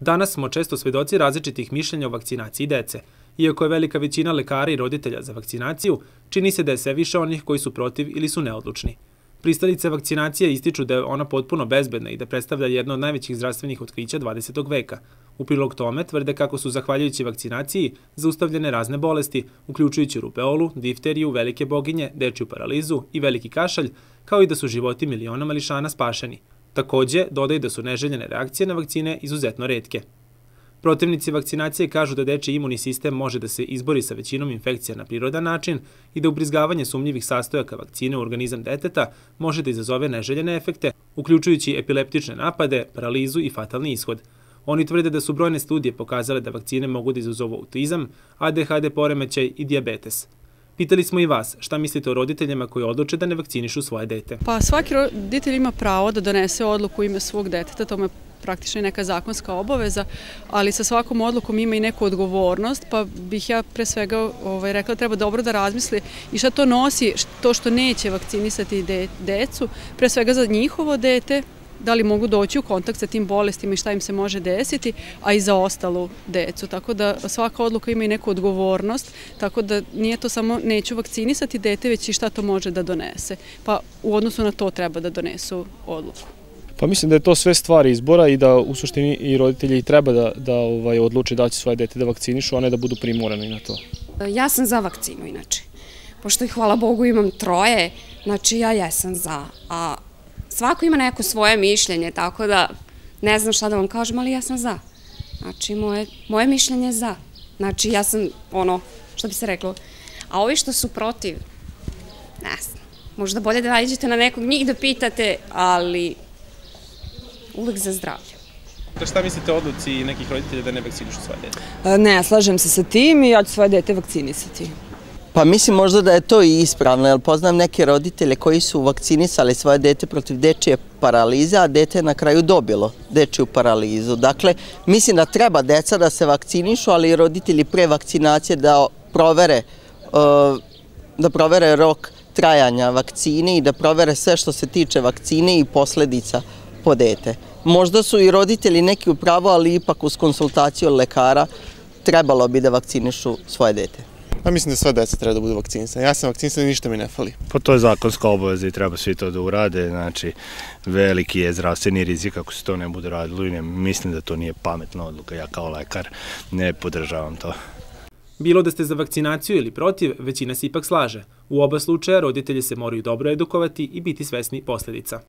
Danas smo često svedoci različitih mišljenja o vakcinaciji dece. Iako je velika većina lekara i roditelja za vakcinaciju, čini se da je sve više onih koji su protiv ili su neodlučni. Pristalice vakcinacije ističu da je ona potpuno bezbedna i da predstavlja jedno od najvećih zdravstvenih otkrića 20. veka. U prilog tome tvrde kako su, zahvaljujući vakcinaciji, zaustavljene razne bolesti, uključujući rupeolu, difteriju, velike boginje, dečju paralizu i veliki kašalj, kao i da su životi miliona mališana spašeni. Takođe, dodaju da su neželjene reakcije na vakcine izuzetno redke. Protivnici vakcinacije kažu da deči imunni sistem može da se izbori sa većinom infekcija na prirodan način i da ubrizgavanje sumnjivih sastojaka vakcine u organizam deteta može da izazove neželjene efekte, uključujući epileptične napade, paralizu i fatalni ishod. Oni tvrde da su brojne studije pokazale da vakcine mogu da izazovu autizam, ADHD poremećaj i diabetes. Pitali smo i vas šta mislite o roditeljima koji odluče da ne vakcinišu svoje dete. Pa svaki roditelj ima pravo da donese odluku ime svog deteta, to je praktično neka zakonska obaveza, ali sa svakom odlukom ima i neku odgovornost, pa bih ja pre svega ovaj, rekla da treba dobro da razmisli i šta to nosi, to što neće vakcinisati de, decu, pre svega za njihovo dete, da li mogu doći u kontakt sa tim bolestima i šta im se može desiti, a i za ostalu decu. Tako da svaka odluka ima i neku odgovornost, tako da nije to samo neću vakcinisati dete, već i šta to može da donese. Pa u odnosu na to treba da donesu odluku. Pa mislim da je to sve stvar izbora i da u suštini i roditelji treba da, da ovaj, odluče da će svoje dete da vakcinišu, a ne da budu primorani na to. Ja sam za vakcinu inače. Pošto ih, hvala Bogu, imam troje, znači ja jesam za. A svako ima neko svoje mišljenje, tako da ne znam šta da vam kažem, ali ja sam za. Znači, moje, moje mišljenje je za. Znači, ja sam, ono, što bi se reklo, a ovi što su protiv, ne znam, možda bolje da nađete na nekog njih da pitate, ali uvek za zdravlje. Da šta mislite o odluci nekih roditelja da ne vakcinišu svoje dete? E, ne, slažem se sa tim i ja ću svoje dete vakcinisati. Pa mislim možda da je to i ispravno, jer poznam neke roditelje koji su vakcinisali svoje dete protiv dečije paralize, a dete je na kraju dobilo dečiju paralizu. Dakle, mislim da treba deca da se vakcinišu, ali i roditelji pre vakcinacije da provere, e, da provere rok trajanja vakcine i da provere sve što se tiče vakcine i posledica po dete. Možda su i roditelji neki upravo, ali ipak uz konsultaciju lekara trebalo bi da vakcinišu svoje dete. Pa mislim da sva deca treba da budu vakcinisane. Ja sam vakcinisan i ništa mi ne fali. Pa to je zakonska obaveza i treba svi to da urade. Znači, veliki je zdravstveni rizik ako se to ne bude radilo i ne, mislim da to nije pametna odluka. Ja kao lekar ne podržavam to. Bilo da ste za vakcinaciju ili protiv, većina se ipak slaže. U oba slučaja roditelji se moraju dobro edukovati i biti svesni posledica.